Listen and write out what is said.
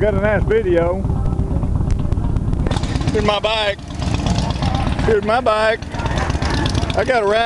got a nice video. Here's my bike. Here's my bike. I got a ride.